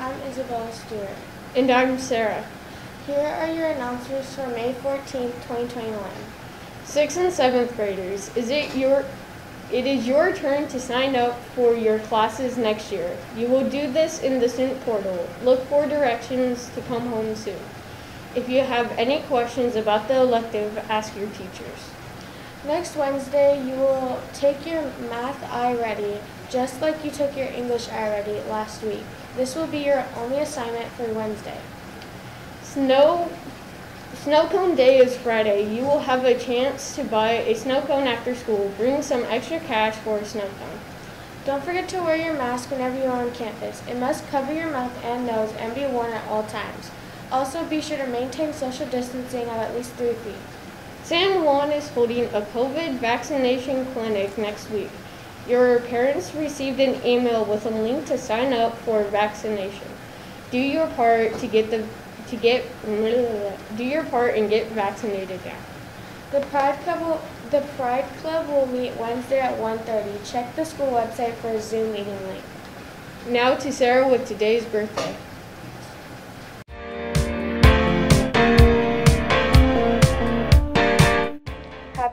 I'm Isabella Stewart. And I'm Sarah. Here are your announcements for May 14th, 2021. Sixth and seventh graders, is it your it is your turn to sign up for your classes next year. You will do this in the student portal. Look for directions to come home soon. If you have any questions about the elective, ask your teachers. Next Wednesday, you will take your math I-Ready, just like you took your English I-Ready last week. This will be your only assignment for Wednesday. Snow Snow cone day is Friday. You will have a chance to buy a snow cone after school. Bring some extra cash for a snow cone. Don't forget to wear your mask whenever you are on campus. It must cover your mouth and nose and be worn at all times. Also, be sure to maintain social distancing of at least three feet. San Juan is holding a COVID vaccination clinic next week. Your parents received an email with a link to sign up for vaccination. Do your part to get the to get do your part and get vaccinated now. The Pride Club will, the Pride Club will meet Wednesday at 1:30. Check the school website for a Zoom meeting link. Now to Sarah with today's birthday.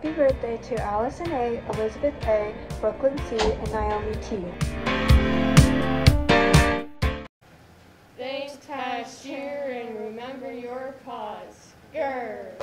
Happy birthday to Allison A., Elizabeth A., Brooklyn C., and Naomi T. Thanks, cashier, and remember your pause. Grr.